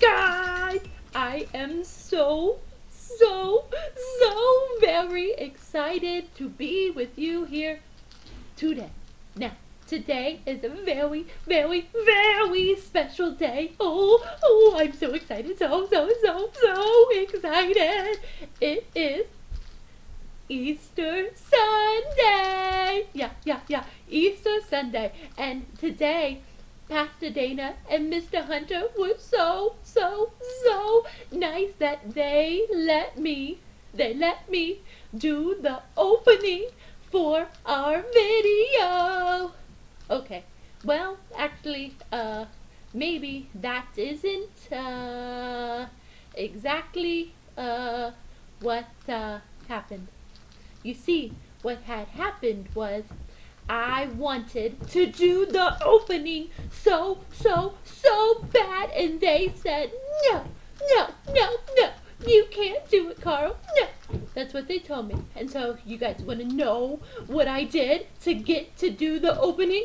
guys! I am so, so, so very excited to be with you here today. Now, today is a very, very, very special day. Oh, oh, I'm so excited. So, so, so, so excited. It is Easter Sunday. Yeah, yeah, yeah. Easter Sunday. And today, Pastor Dana and Mr. Hunter were so, so, so nice that they let me, they let me do the opening for our video. Okay, well, actually, uh, maybe that isn't, uh, exactly, uh, what, uh, happened. You see, what had happened was I wanted to do the opening so, so, so bad, and they said, no, no, no, no, you can't do it, Carl, no. That's what they told me. And so, you guys want to know what I did to get to do the opening?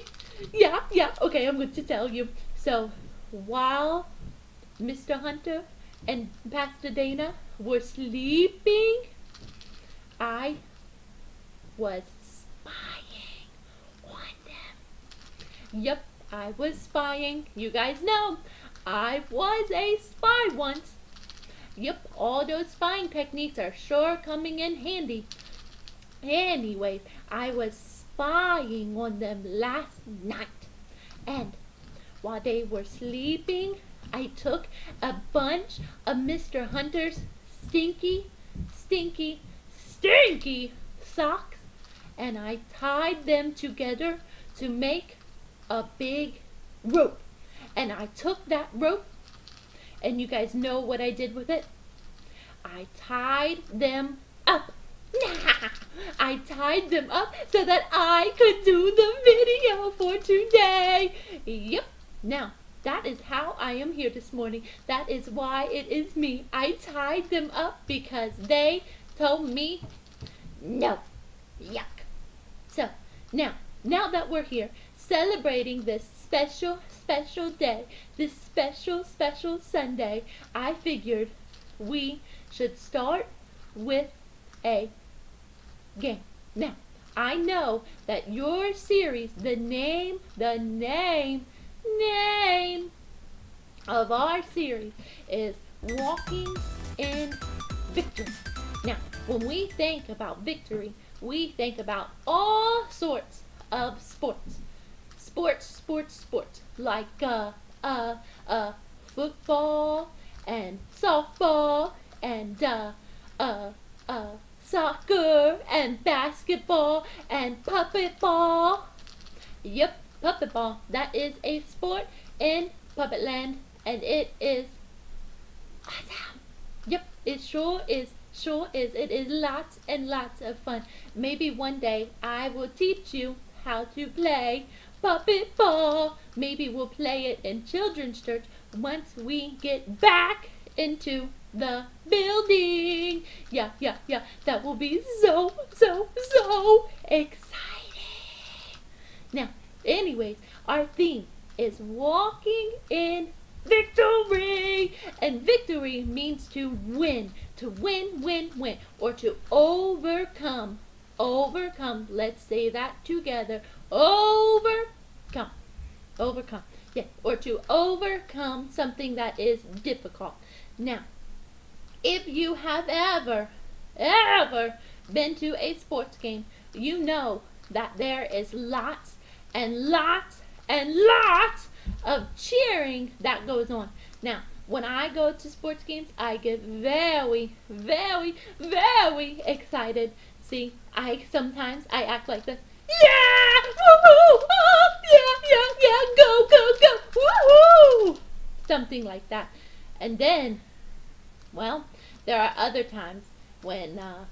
Yeah, yeah, okay, I'm going to tell you. So, while Mr. Hunter and Pastor Dana were sleeping, I was spying on them. Yep, I was spying. You guys know, I was a spy once. Yep, all those spying techniques are sure coming in handy. Anyways, I was spying on them last night. And while they were sleeping, I took a bunch of Mr. Hunter's stinky, stinky, stinky socks and I tied them together to make a big rope. And I took that rope, and you guys know what I did with it? I tied them up. I tied them up so that I could do the video for today. Yep. Now, that is how I am here this morning. That is why it is me. I tied them up because they told me no. Yuck. So, now, now that we're here celebrating this special, special day, this special, special Sunday, I figured we should start with a game. Now, I know that your series, the name, the name, name of our series is Walking in Victory. Now, when we think about victory, we think about all sorts of sports. Sports, sports, sports, like uh, uh, uh, football and softball and uh, uh, uh, soccer and basketball and puppet ball. Yep, puppet ball. That is a sport in Puppet Land, and it is awesome. Yep, it sure is Sure is. It is lots and lots of fun. Maybe one day I will teach you how to play puppet ball. Maybe we'll play it in children's church once we get back into the building. Yeah, yeah, yeah. That will be so, so, so exciting. Now, anyways, our theme is walking in victory. And victory means to win, to win, win, win, or to overcome. Overcome. Let's say that together. Overcome. Overcome. Yeah, or to overcome something that is difficult. Now, if you have ever, ever been to a sports game, you know that there is lots and lots and lots of cheering that goes on. Now, when I go to sports games, I get very, very, very excited. See, I sometimes I act like this. Yeah! Woohoo! Oh, yeah, yeah, yeah! Go, go, go! Woohoo! Something like that. And then, well, there are other times when uh,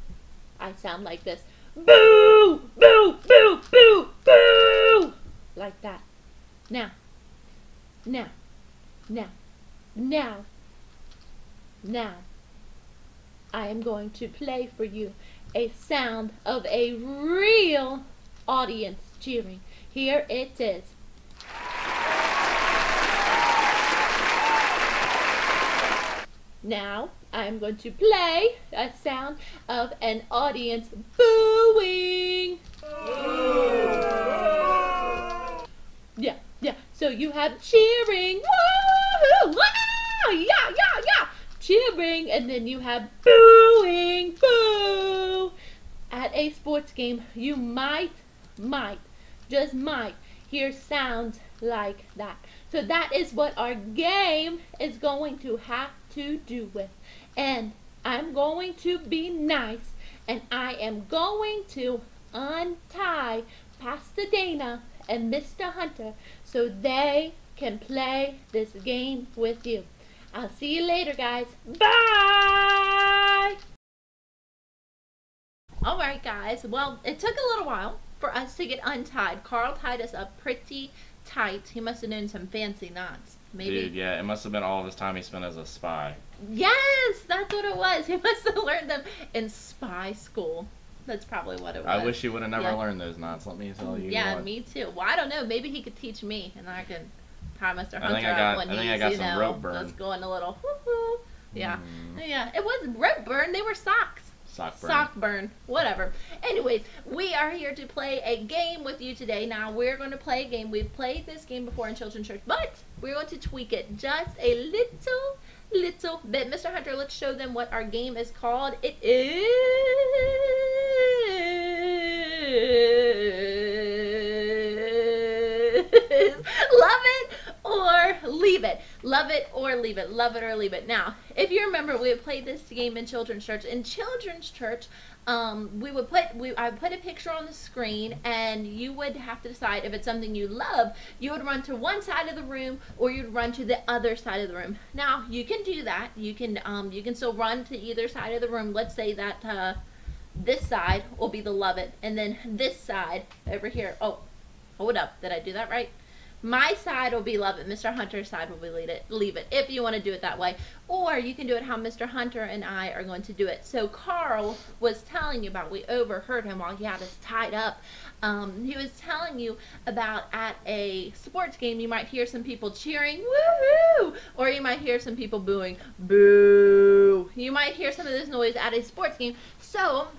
I sound like this. Boo! Boo! Boo! Boo! Boo! Like that. Now, now, now, now, now, I am going to play for you a sound of a real audience cheering. Here it is. Now I'm going to play a sound of an audience booing. Yeah, yeah. So you have cheering. Woo! Ah! Yeah, yeah, yeah. Cheering, and then you have booing. Boo! At a sports game, you might, might, just might hear sounds like that. So that is what our game is going to have to do with. And I'm going to be nice and I am going to untie Pastor Dana and Mr. Hunter so they can play this game with you. I'll see you later, guys. Bye! Alright, guys. Well, it took a little while for us to get untied. Carl tied us up pretty tight. He must have known some fancy knots. Maybe. Dude, yeah, it must have been all this time he spent as a spy. Yes, that's what it was. He must have learned them in spy school. That's probably what it was. I wish he would have never Yeah. learned those knots. Let me tell you. Yeah, what. me too. Well, I don't know. Maybe he could teach me, and I could tie Mr. Hunter I think I up got- when I think I got some know, rope burn. Let's go in a little. whoo-hoo. Yeah, Mm, yeah. It wasn't rope burn. They were socks. Sock burn. Sock burn, whatever. Anyways, we are here to play a game with you today. Now, we're going to play a game. We've played this game before in Children's Church, but we're going to tweak it just a little, little bit. Mr. Hunter, let's show them what our game is called. It is Love It or Leave It. Love it or leave it. Love it or leave it. Now, if you remember, we played this game in children's church. In children's church, um, we would put we I put a picture on the screen, and you would have to decide if it's something you love. You would run to one side of the room, or you'd run to the other side of the room. Now, you can do that. You can um, you can still run to either side of the room. Let's say that. Uh, this side will be the love it, and then this side over here. Oh, hold up, did I do that right? My side will be love it. Mr. Hunter's side will be leave it. Leave it if you want to do it that way, or you can do it how Mr. Hunter and I are going to do it. So Carl was telling you about. We overheard him while he had us tied up. Um, he was telling you about at a sports game you might hear some people cheering woohoo, or you might hear some people booing boo. You might hear some of this noise at a sports game. So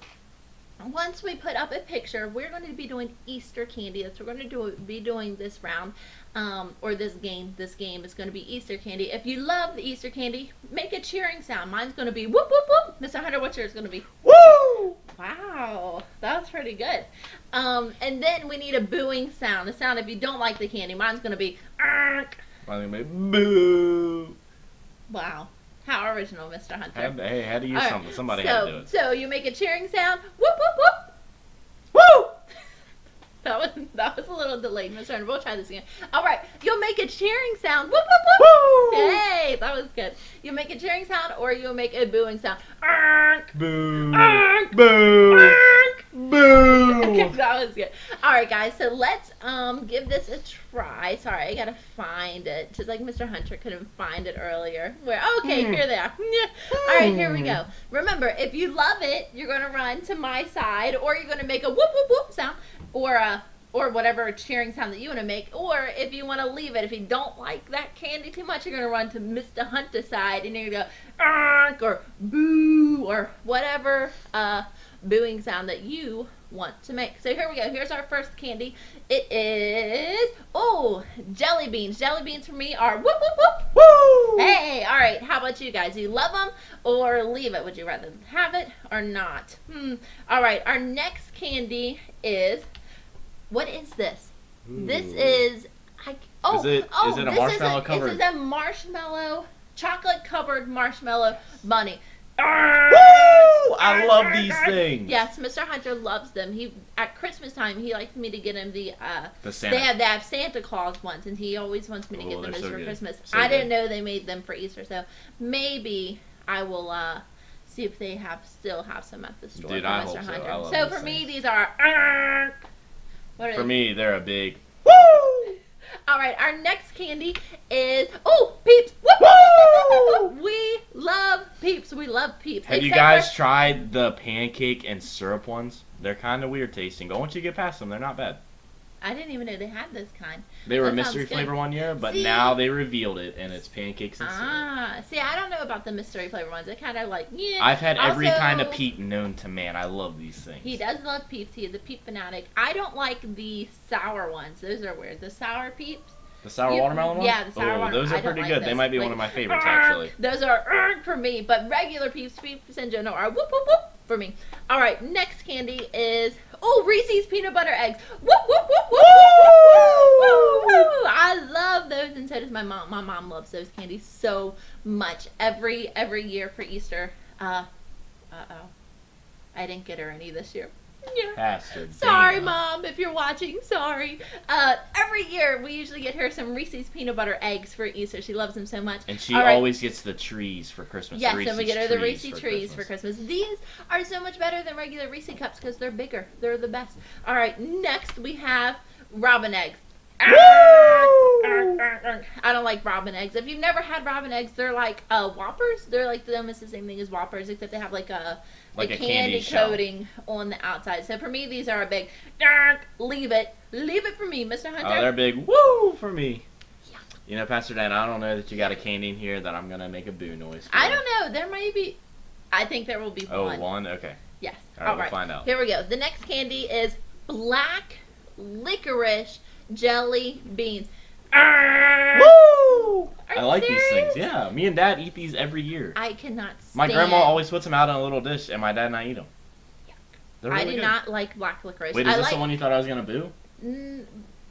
once we put up a picture, we're going to be doing Easter candy. That's what we're going to do. Be doing this round, um, or this game. This game is going to be Easter candy. If you love the Easter candy, make a cheering sound. Mine's going to be whoop whoop whoop. Mr. Hunter, what's yours going to be? Woo! Wow, that was pretty good. Um, and then we need a booing sound. The sound if you don't like the candy. Mine's going to be. "Ark." Mine's gonna be boo. Wow, how original, Mr. Hunter. Had hey, had to use right, something. Somebody so, had to do it. So you make a cheering sound. Whoop whoop whoop. Woo! That was that was a little delayed, Mr. Hunter. We'll try this again. All right, you'll make a cheering sound. Whoop whoop whoop. Woo! Hey, that was good. You make a cheering sound, or you'll make a booing sound. Ark, Boo! ark, Boo! ark. Boo! that was good. All right, guys. So let's um give this a try. Sorry, I gotta find it. Just like Mr. Hunter couldn't find it earlier. Where? Okay, Hmm. here they are. All right, here we go. Remember, if you love it, you're gonna run to my side, or you're gonna make a whoop whoop whoop sound, or a or whatever cheering sound that you want to make. Or if you want to leave it, if you don't like that candy too much, you're gonna run to Mr. Hunter's side, and you're gonna go ark or boo or whatever uh, booing sound that you want to make. So here we go. Here's our first candy. It is oh jelly beans. Jelly beans for me are whoop whoop whoop. Woo! Hey, all right. How about you guys? Do you love them or leave it? Would you rather have it or not? Hmm. All right. Our next candy is what is this? This is I oh Is it- oh is it a marshmallow a, covered- This is a marshmallow chocolate covered marshmallow bunny. Woo! I love these things. Yes, Mr. Hunter loves them. He at Christmas time he likes me to get him the uh The Santa. they have they have Santa Claus ones, and he always wants me to Oh, get them those so for good. Christmas. So I good. didn't know they made them for Easter, so maybe I will uh see if they have still have some at the store Dude, for I Mr. so. Hunter. So these for me, these are. What are For they? me, they're a big woo! All right, our next candy is oh peeps. Woo! Woo! We love peeps. We love peeps. Have you guys for- tried the pancake and syrup ones? They're kind of weird tasting, but once you get past them, they're not bad. I didn't even know they had this kind. They were a That sounds mystery flavor one year, but See? now they revealed it and it's pancakes and syrup. Ah, see, I don't know about the mystery flavor ones. I kind of like yeah. I've had every kind of peat known to man. I love these things. He does love peeps. He is a peep fanatic. I don't like the sour ones. Those are weird. The sour peeps. The sour You- watermelon ones? yeah, the sour oh, watermelon. Those are pretty like good. They might be Like, one of my favorites, actually. Those are for me, but regular peeps, peeps in general are whoop whoop whoop for me. All right, next candy is oh Reese's peanut butter eggs. Whoop whoop whoop whoop whoop whoop whoop. I love those, and so does my mom. My mom loves those candies so much. Every every year for Easter. Uh, uh oh, I didn't get her any this year. Bastard. Sorry, mom, if you're watching. Sorry. Uh, every year we usually get her some Reese's peanut butter eggs for Easter. She loves them so much. And she right. always gets the trees for Christmas. Yes, and we get her the trees Reese for trees for Christmas. Christmas. These are so much better than regular Reese cups because they're bigger. They're the best. All right, next we have robin eggs. I don't like robin eggs. If you've never had robin eggs, they're like uh, Whoppers. They're like the almost the same thing as Whoppers, except they have like a Like a a candy, candy coating on the outside. So for me, these are a big dark. Leave it, leave it for me, Mr. Hunter. Oh, they're big. Woo for me. You know, Pastor Dan, I don't know that you got a candy in here that I'm gonna make a boo noise. For. I don't know. There might be. I think there will be Oh, one. one. Okay. Yes. All right, All we'll find out. Here we go. The next candy is black licorice jelly beans. Woo! Are I you like these things. Yeah, me and Dad eat these every year. I cannot stand. My grandma always puts them out in a little dish, and my dad and I eat them. They're I do good. not like black licorice. Wait, is I this like the one you thought I was gonna boo? Mm,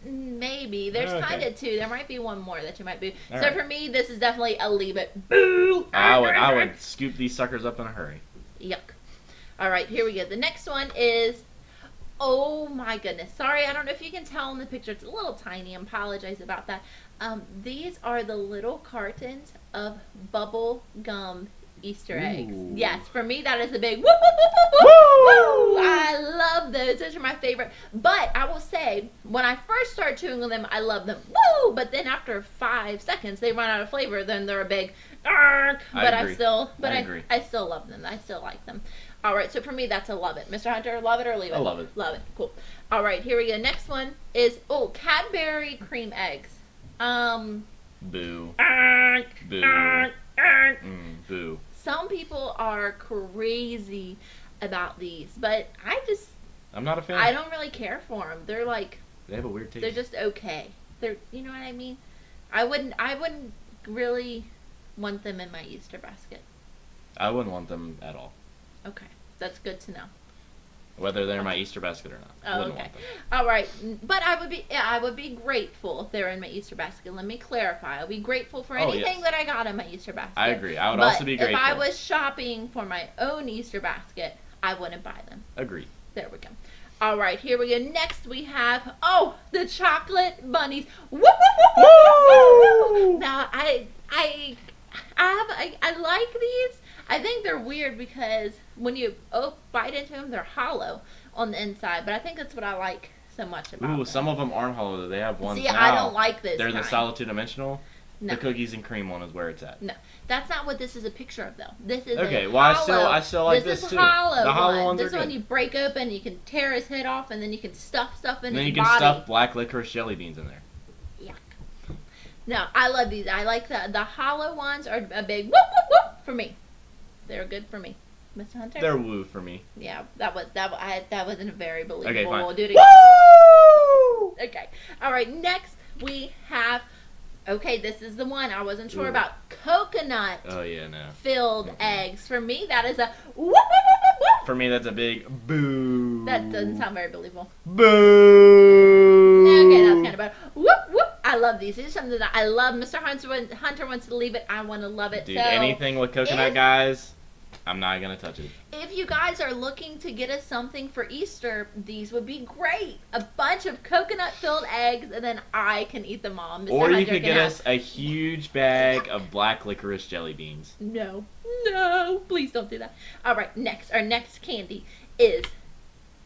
maybe there's Okay. kind of two. There might be one more that you might boo. All so right. for me, this is definitely a leave it. Boo! I would, I would scoop these suckers up in a hurry. Yuck. All right, here we go. The next one is. Oh my goodness. Sorry, I don't know if you can tell in the picture. It's a little tiny. I apologize about that. Um, these are the little cartons of bubble gum Easter eggs. Ooh. Yes, for me that is a big whoop, whoop, whoop, whoop, whoop. Woo! Woo! I love those. Those are my favorite. But I will say, when I first started chewing on them, I love them. Woo! But then after five seconds, they run out of flavor. Then they're a big. "Arg!" But I, agree. still, but I I. I still love them. I still like them. All right, so for me, that's a love it. Mr. Hunter, love it or leave it? I love it. Love it. Cool. All right, here we go. Next one is oh Cadbury cream eggs. Um. Boo. Boo. Mm, boo. Some people are crazy about these, but I just I'm not a fan. I don't really care for them. They're like They have a weird taste. they're just okay. They're you know what I mean. I wouldn't I wouldn't really want them in my Easter basket. I wouldn't want them at all, Okay, that's good to know. whether they're in my Easter basket or not. Oh, wouldn't okay. All right, but I would be yeah, I would be grateful if they're in my Easter basket. Let me clarify. I'll be grateful for Oh, anything yes. that I got in my Easter basket. I agree. I would but also be grateful. if I was shopping for my own Easter basket, I wouldn't buy them. Agree. There we go. All right, here we go. Next we have oh the chocolate bunnies. Woo, woo, woo, woo, woo, woo, woo. Now I I I have I, I like these. I think they're weird because when you bite into them, they're hollow on the inside. But I think that's what I like so much about Ooh, them. some of them aren't hollow. though. They have ones See, now. I don't like this. They're the kind. solitude dimensional. No. The cookies and cream one is where it's at. No, that's not what this is a picture of, though. This is Okay, A well, I still- I still like this this is too. Hollow The hollow one. ones This one good. you break open, you can tear his head off, and then you can stuff stuff in And then you can body. stuff black licorice jelly beans in there. Yeah. No, I love these. I like the the hollow ones are a big whoop whoop whoop for me. They're good for me, Mr. Hunter. They're woo for me. yeah, that was that. wa- I, that wasn't a very believable. Okay, fine. We'll do it Woo! Okay. All right. Next we have. Okay, this is the one I wasn't sure Ooh. about. Coconut Oh yeah, no. filled Mhm. eggs. For me, that is a whoop whoop whoop whoop whoop. For me, that's a big boo. That doesn't sound very believable. Boo. Okay, that's kind of bad. I love these. These are something that I love. Mr. Hunter, wants- Hunter wants to leave it. I want to love it. Dude, so, anything with coconut, if- guys, I'm not gonna touch it. if you guys are looking to get us something for Easter, these would be great. A bunch of coconut-filled eggs, and then I can eat them all. Mr. Or you Hunter could get have- us a huge bag of black licorice jelly beans. No, no, please don't do that. All right, next, our next candy is.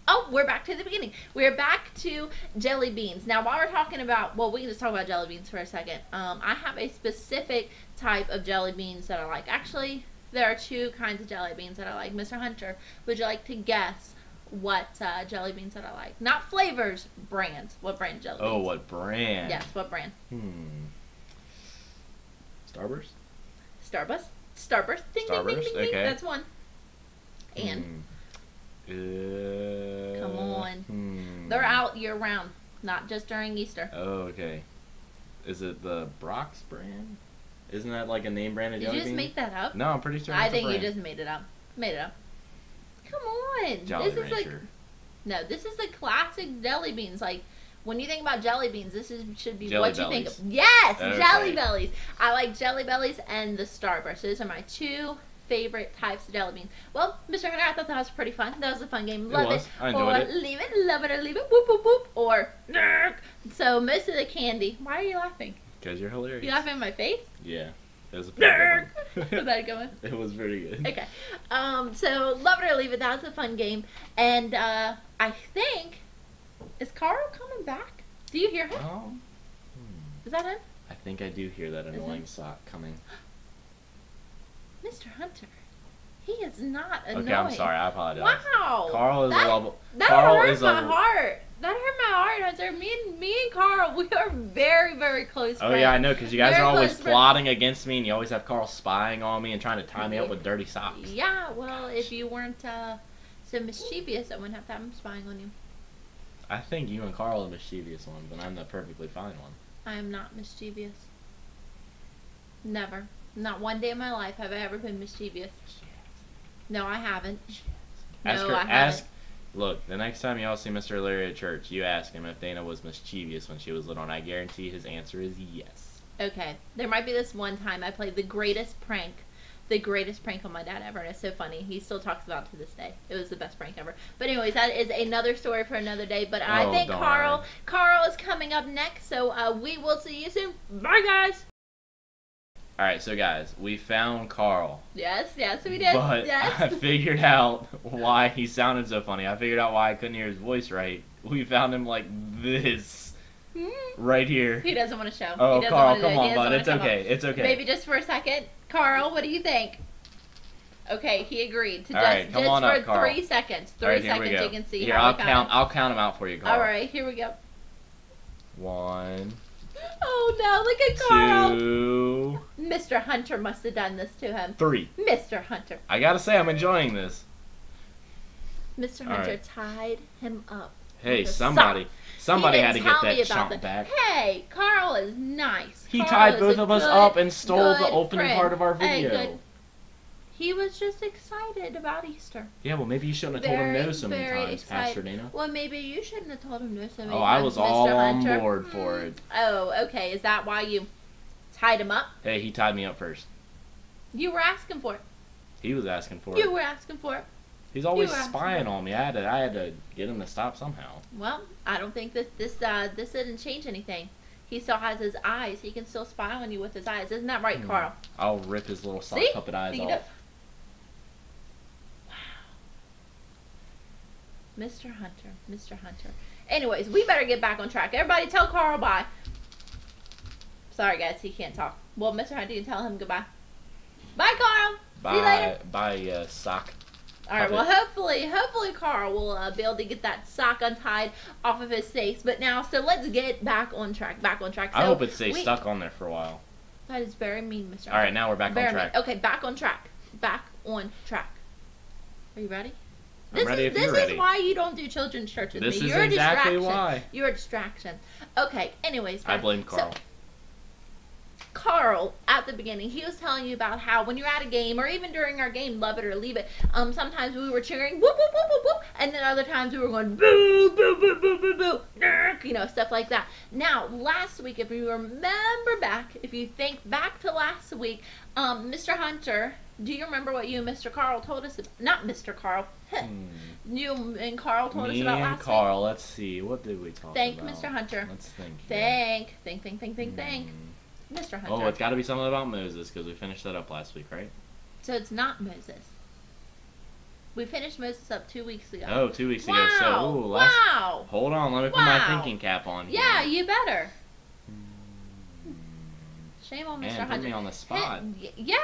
Oh, we're back to the beginning. We're back to jelly beans. Now, while we're talking about, well, we can just talk about jelly beans for a second. Um, I have a specific type of jelly beans that I like. Actually, there are two kinds of jelly beans that I like. Mr. Hunter, would you like to guess what uh, jelly beans that I like. Not flavors, brands. What brand jelly beans? Oh, what brand? Yes, what brand? Hmm. Starburst. Starburst. Starburst. ding-ding-ding-ding-ding okay. That's one. And Hmm. Uh, Come on. hmm. they're out year round, not just during Easter. Oh, okay. Is it the Brach's brand? Isn't that like a name brand of Did jelly you just beans? make that up? No, I'm pretty sure. I think you just made it up. Made it up. Come on. Jolly this is like Rancher. no, this is the classic jelly beans. Like when you think about jelly beans, this is should be Jelly what you think of. Yes, Okay. jelly bellies. I like jelly bellies and the Starburst. Those are my two favorite types of jelly beans. Well, Mr. Hunter, I thought that was pretty fun. That was a fun game. It Love it. I enjoyed or it. leave it, love it or leave it, whoop whoop whoop, or nerk. So most of the candy. Why are you laughing? Because you're hilarious. You laughing in my face? Yeah. It was a pretty Nerk. good Was that going? it was pretty good. Okay. Um, so love it or leave it. That was a fun game, and uh, I think is Carl coming back? Do you hear him? Oh. Hmm. Is that him, I think I do hear that annoying sock coming. Mr. Hunter? He is not annoying. Okay, I'm sorry. I apologize. Wow. Carl is that, a level. That Carl hurt is my a. heart. That hurt my heart, Hunter. Me and me and Carl, we are very very close. Oh friends. yeah, I know, because you guys Very are always close friends. plotting against me, and you always have Carl spying on me and trying to tie me up with dirty socks. Yeah. Well, if you weren't uh, so mischievous, I wouldn't have to have him spying on you. I think you and Carl are the mischievous ones, and I'm the perfectly fine one. I am not mischievous. Never. Not one day in my life have I ever been mischievous. No, I haven't. Ask No, her. I haven't. ask. Look, the next time y'all see Mr. Larry at church, you ask him if Dana was mischievous when she was little, and I guarantee his answer is yes. Okay. There might be this one time I played the greatest prank. The greatest prank on my dad ever, and it's so funny. He still talks about it to this day. It was the best prank ever. But anyways, that is another story for another day. But I Oh, think darn. Carl Carl is coming up next, so uh, we will see you soon. Bye guys. All right, so guys, we found Carl, Yes, yes, we did. but I figured out why he sounded so funny. I figured out why I couldn't hear his voice right. We found him like this, Hmm. right here. He doesn't want to show. Oh, he Carl, want to come do it. On, bud. It's up. okay. It's okay. Maybe just for a second. Carl, what do you think? Okay, he agreed to All just, right, come just on for up, Carl. three seconds. Three right, seconds you can see Here, I'll count. I'll count them out for you, Carl. All right, here we go. One, Oh no, look at Carl. two, Mr. Hunter must have done this to him. three. Mr. Hunter. I gotta say, I'm enjoying this. Mr. Hunter right. tied him up. Hey, somebody, sock. somebody had to get that chunk back. Hey, Carl is nice. He Carl tied both of us good, up and stole the opening friend. part of our video. He was just excited about Easter. Yeah, well, maybe you shouldn't have told him no so many times, excited. Pastor Dana. Well, maybe you shouldn't have told him no so many Oh, I times, was all Mr. on Hunter. board for Hmm. it. Oh, okay. Is that why you tied him up? Hey, he tied me up first. You were asking for it. He was asking for You it. You were asking for it. He's always you were asking spying on me. I had to, I had to get him to stop somehow. Well, I don't think this this uh this didn't change anything. He still has his eyes. He can still spy on you with his eyes. Isn't that right, Hmm. Carl? I'll rip his little sock See? puppet eyes Think off. it up. Wow. Mr. Hunter, Mr. Hunter. Anyways, we better get back on track. Everybody tell Carl bye. Sorry guys, he can't talk. Well, Mr. Hunter, you can tell him goodbye. Bye, Carl. See you later. Bye, bye, uh, sock. All right. Well, hopefully, hopefully Carl will uh, be able to get that sock untied off of his face. But now, so let's get back on track. Back on track. So I hope it stays we- stuck on there for a while. That is very mean, Mr. All right, now we're back Very on track. mean. Okay, back on track. Back on track. Are you ready? I'm This is this is why you don't do children's church with This me. is You're a exactly distraction. why. You're a distraction. Okay. Anyways, I blame so- Carl. Carl at the beginning, he was telling you about how when you're at a game or even during our game, love it or leave it, um, sometimes we were cheering whoop whoop whoop whoop whoop, and then other times we were going boo boo boo boo boo boo, Nerk, you know stuff like that. Now last week, if you remember back, if you think back to last week, um, Mr. Hunter, do you remember what you and Mr. Carl told us? About? Not Mr. Carl. Hmm. You and Carl told Me us about and last Carl. Let's see. What did we talk week. Thank about? Mr. Hunter. Let's think. here. Think, think, think, think, think, think. Hmm. Mr. Hunter. Oh, it's got to be something about Moses because we finished that up last week, right? So it's not Moses. We finished Moses up two weeks ago. Oh, two weeks wow! ago. So, ooh, last. wow! Hold on, let me put my thinking cap on. Here. Yeah, you better. Hmm. Shame on Mr. Man, put me on the spot. Yeah.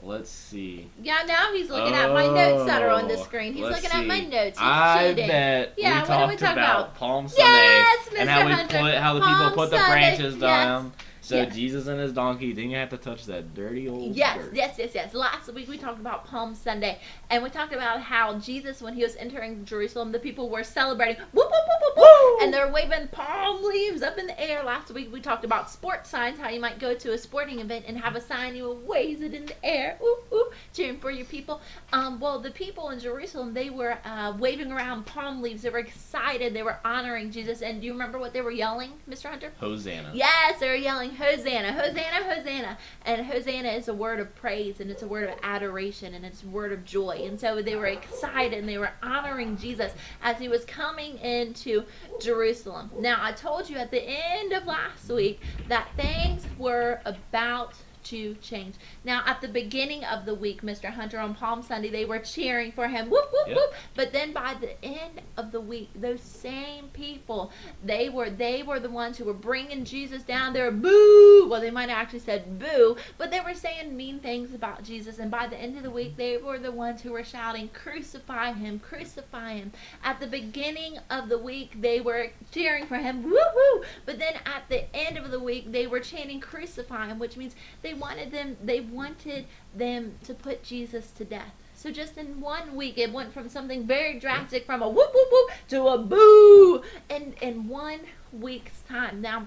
Let's see. Yeah, now he's looking at my notes that are on the Oh, screen. He's looking at my notes. He's I cheating. bet Yeah, we what did we talked talk about, about? Palm Sunday Yes, and Mr. how we Hunter. put how the Palm people put the Sunday, branches yes. down. So Yes. Jesus and his donkey didn't have to touch that dirty old Yes, dirt. yes, yes, yes. Last week we talked about Palm Sunday, and we talked about how Jesus, when he was entering Jerusalem, the people were celebrating, whoop, whoop, whoop, and they're waving palm leaves up in the air. Last week we talked about sports signs, how you might go to a sporting event and have a sign, you will wave it in the air, ooh, ooh, cheering for your people. Um, well, the people in Jerusalem, they were uh, waving around palm leaves. They were excited. They were honoring Jesus. And do you remember what they were yelling, Mr. Hunter? Hosanna. Yes, they were yelling Hosanna, Hosanna, Hosanna. And Hosanna is a word of praise and it's a word of adoration and it's a word of joy. And so they were excited and they were honoring Jesus as he was coming into Jerusalem. Now, I told you at the end of last week that things were about to change. Now, at the beginning of the week, Mr. Hunter, on Palm Sunday, they were cheering for him. Whoop, whoop, Yep. whoop. But then by the end of the week, those same people, they were they were the ones who were bringing Jesus down there. Boo! Well, they might have actually said boo, but they were saying mean things about Jesus. And by the end of the week, they were the ones who were shouting, "Crucify him! Crucify him!" At the beginning of the week, they were cheering for him. Woo woo! But then at the end of the week, they were chanting, "Crucify him," which means they wanted them. They wanted them to put Jesus to death. So just in one week, it went from something very drastic, from a whoop whoop whoop to a boo, in in one week's time. Now,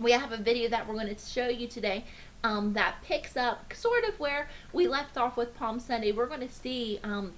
we have a video that we're going to show you today um, that picks up sort of where we left off with Palm Sunday. We're going to see um,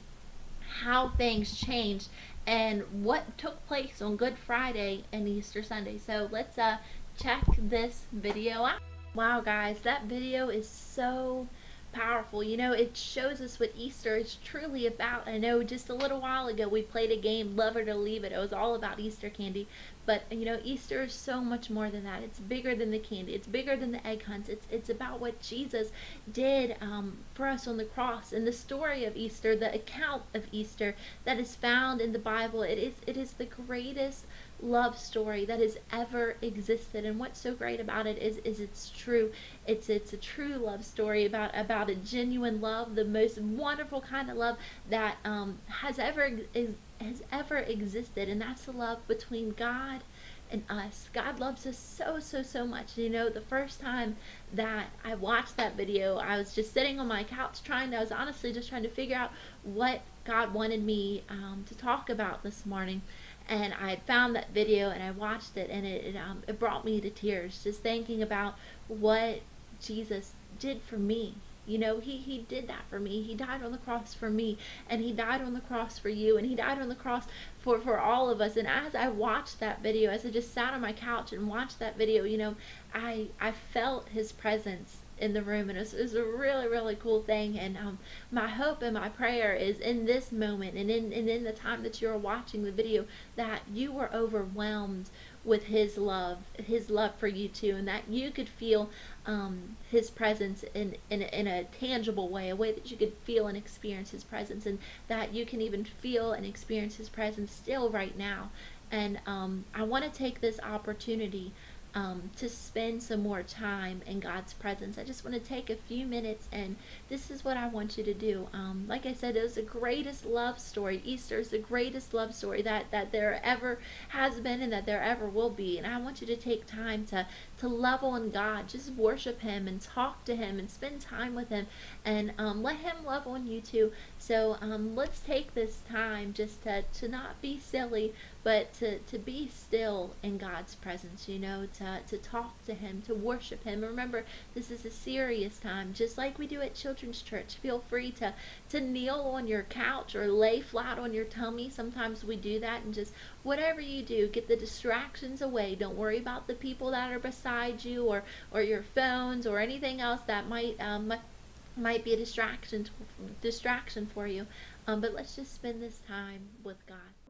how things changed and what took place on Good Friday and Easter Sunday. So let's uh, check this video out. Wow, guys, that video is so powerful. You know, it shows us what Easter is truly about. I know just a little while ago we played a game, Love It or Leave It. It was all about Easter candy. But you know, Easter is so much more than that. It's bigger than the candy. It's bigger than the egg hunts. It's it's about what Jesus did um, for us on the cross. And the story of Easter, the account of Easter that is found in the Bible, it is it is the greatest love story that has ever existed. And what's so great about it is is it's true. It's it's a true love story about about a genuine love, the most wonderful kind of love that um, has ever ex- has ever existed, and that's the love between God and us. God loves us so, so, so much. You know, the first time that I watched that video, I was just sitting on my couch trying, I was honestly just trying to figure out what God wanted me um, to talk about this morning. And I found that video and I watched it, and it, it, um, it brought me to tears just thinking about what Jesus did for me. You know, he, he did that for me. He died on the cross for me, and he died on the cross for you, and he died on the cross for, for all of us. And as I watched that video, as I just sat on my couch and watched that video, you know, I I felt his presence in the room, and it was, a really, really cool thing. And um, my hope and my prayer is in this moment, and in and in the time that you're watching the video, that you were overwhelmed with his love, his love for you too, and that you could feel um, his presence in, in, in a tangible way, a way that you could feel and experience his presence, and that you can even feel and experience his presence still right now. And um, I want to take this opportunity um, to spend some more time in God's presence. I just want to take a few minutes, and this is what I want you to do. Um, like I said, it was the greatest love story. Easter is the greatest love story that, that there ever has been and that there ever will be. And I want you to take time to, to love on God, just worship Him and talk to Him and spend time with Him and um, let Him love on you too. So um, let's take this time just to, to not be silly, but to, to be still in God's presence, you know, to, to talk to Him, to worship Him. Remember, this is a serious time, just like we do at Children's Church. Feel free to, to kneel on your couch or lay flat on your tummy. Sometimes we do that, and just whatever you do, get the distractions away. Don't worry about the people that are beside you or, or your phones or anything else that might um, might be a distraction distraction for you. Um, but let's just spend this time with God.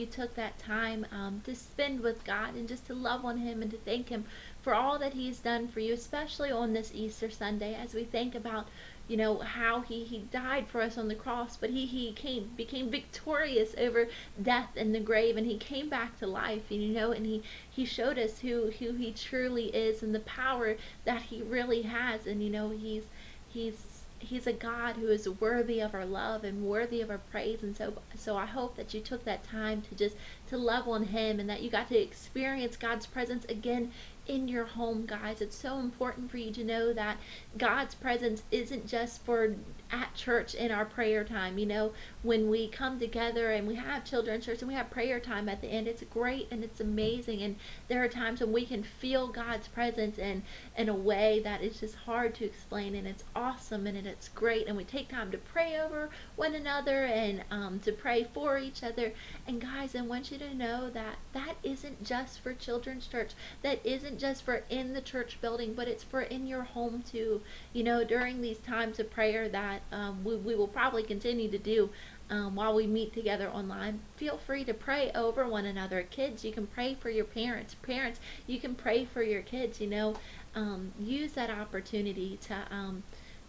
You took that time um, to spend with God and just to love on Him and to thank Him for all that He's done for you, especially on this Easter Sunday as we think about you know how he he died for us on the cross but he he came became victorious over death and the grave and he came back to life and you know and he he showed us who who he truly is and the power that he really has and you know he's he's he's a God who is worthy of our love and worthy of our praise. And so so I hope that you took that time to just to love on him and that you got to experience God's presence again in your home guys. It's so important for you to know that God's presence isn't just for at church in our prayer time you know when we come together and we have children's church and we have prayer time at the end it's great and it's amazing. And there are times when we can feel God's presence in in a way that is just hard to explain. And it's awesome and it's great. And we take time to pray over one another and um, to pray for each other. And guys I want you to know that that isn't just for children's church. That isn't just for in the church building but it's for in your home too. You know during these times of prayer that um, we, we will probably continue to do um, while we meet together online. Feel free to pray over one another. Kids, you can pray for your parents. Parents, you can pray for your kids. You know, um, use that opportunity to um,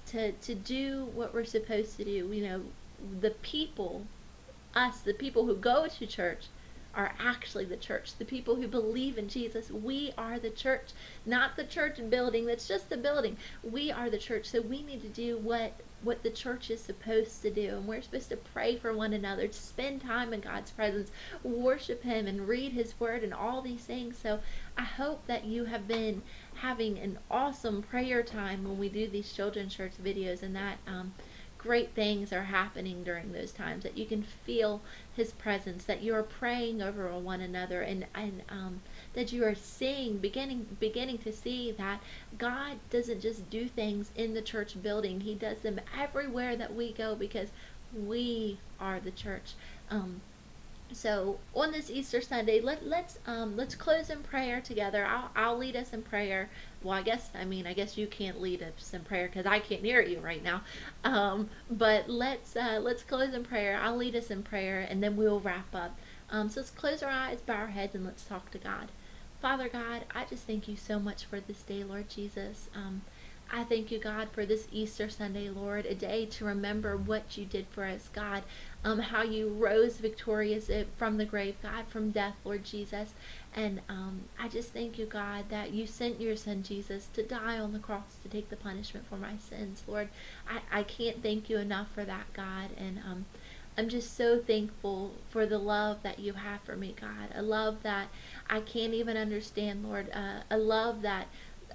to to do what we're supposed to do. You know, the people, us, the people who go to church are actually the church. The people who believe in Jesus, we are the church, not the church building that's just the building. We are the church. So we need to do what what the church is supposed to do. And we're supposed to pray for one another, to spend time in God's presence, worship Him, and read His Word, and all these things. So I hope that you have been having an awesome prayer time when we do these children's church videos, and that um, great things are happening during those times. That you can feel His presence, that you are praying over one another, and and um, that you are seeing, beginning beginning to see that God doesn't just do things in the church building. He does them everywhere that we go because we are the church. Um, so on this Easter Sunday, let, let's um, let's close in prayer together. I'll, I'll lead us in prayer. Well, I guess I mean I guess you can't lead us in prayer because I can't hear you right now. Um, but let's uh, let's close in prayer. I'll lead us in prayer, and then we'll wrap up. Um, so let's close our eyes, bow our heads, and let's talk to God. Father God, I just thank you so much for this day, Lord Jesus. Um, I thank you, God, for this Easter Sunday, Lord, a day to remember what you did for us, God, um, how you rose victorious eh, from the grave, God, from death, Lord Jesus. And um, I just thank you, God, that you sent your son Jesus to die on the cross to take the punishment for my sins, Lord. I, I can't thank you enough for that, God. And um, I'm just so thankful for the love that you have for me, God. A love that I can't even understand, Lord. Uh, a love that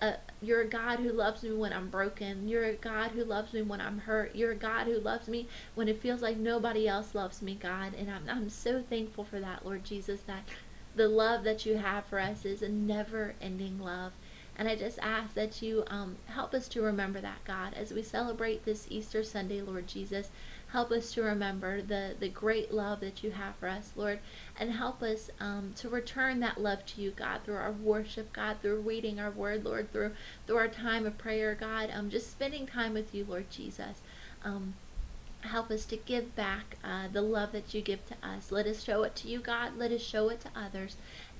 uh, you're a God who loves me when I'm broken. You're a God who loves me when I'm hurt. You're a God who loves me when it feels like nobody else loves me, God. And I'm, I'm so thankful for that, Lord Jesus, that the love that you have for us is a never ending love. And I just ask that you um, help us to remember that, God, as we celebrate this Easter Sunday, Lord Jesus. Help us to remember the, the great love that you have for us, Lord, and help us um, to return that love to you, God, through our worship, God, through reading our word, Lord, through through our time of prayer, God, um, just spending time with you, Lord Jesus. Um, help us to give back uh, the love that you give to us. Let us show it to you, God. Let us show it to others.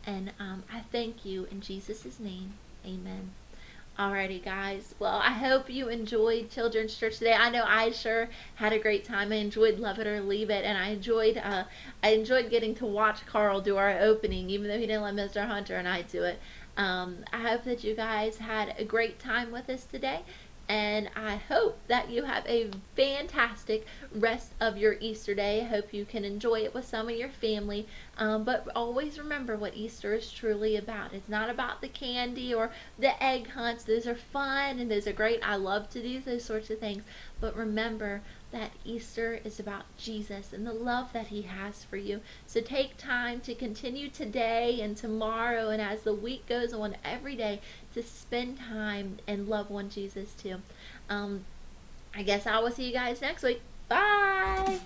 And um, I thank you in Jesus' name. Amen. Alrighty, guys. Well, I hope you enjoyed Children's Church today. I know I sure had a great time. I enjoyed Love It or Leave It, and I enjoyed uh, I enjoyed getting to watch Carl do our opening, even though he didn't let Mr. Hunter and I do it. Um, I hope that you guys had a great time with us today and I hope that you have a fantastic rest of your Easter day. I hope you can enjoy it with some of your family. Um, but always remember what Easter is truly about. It's not about the candy or the egg hunts. Those are fun and those are great. I love to do those sorts of things. But remember that Easter is about Jesus and the love that he has for you. So take time to continue today and tomorrow and as the week goes on every day to spend time and love one Jesus too. Um, I guess I will see you guys next week. Bye!